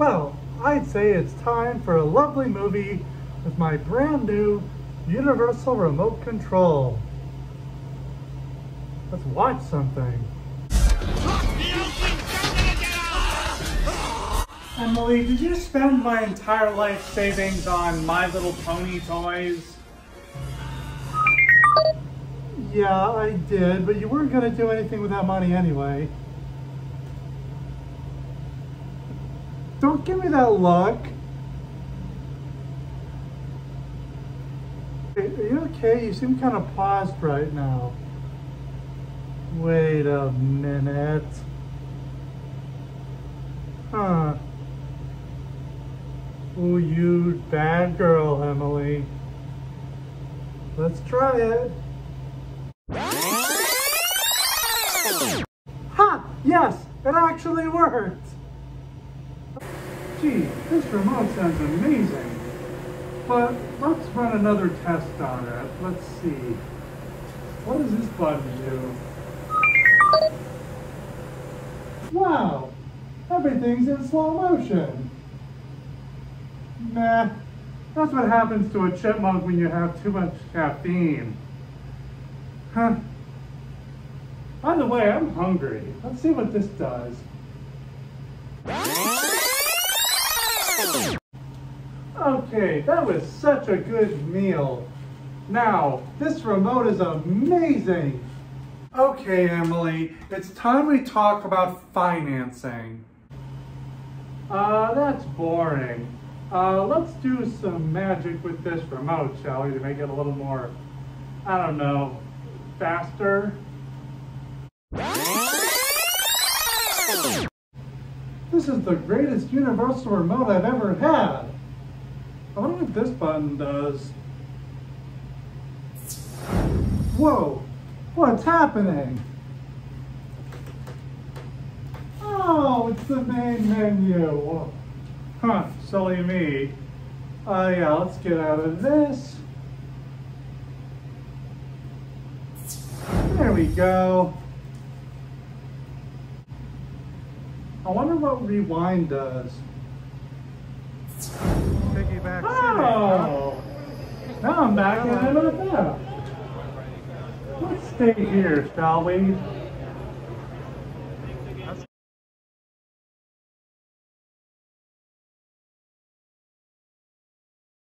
Well, I'd say it's time for a lovely movie with my brand new Universal Remote Control. Let's watch something. Emily, did you spend my entire life savings on My Little Pony toys? Yeah, I did, but you weren't going to do anything with that money anyway. Don't give me that look. Are you okay? You seem kind of paused right now. Wait a minute. Huh. Oh, you bad girl, Emily. Let's try it. Ha! Yes, it actually worked. Gee, this remote sounds amazing. But let's run another test on it. Let's see. What does this button do? Wow! Everything's in slow motion. Nah, that's what happens to a chipmunk when you have too much caffeine. Huh. By the way, I'm hungry. Let's see what this does. Okay, that was such a good meal. Now, this remote is amazing. Okay, Emily, it's time we talk about financing. Uh, that's boring. Uh, let's do some magic with this remote, shall we, to make it a little more, I don't know, faster? This is the greatest universal remote I've ever had. I wonder what this button does. Whoa, what's happening? Oh, it's the main menu. Huh, silly me. Uh, yeah, let's get out of this. There we go. I wonder what rewind does. Piggyback Oh! Now I'm back in it with that. Let's stay here, shall we?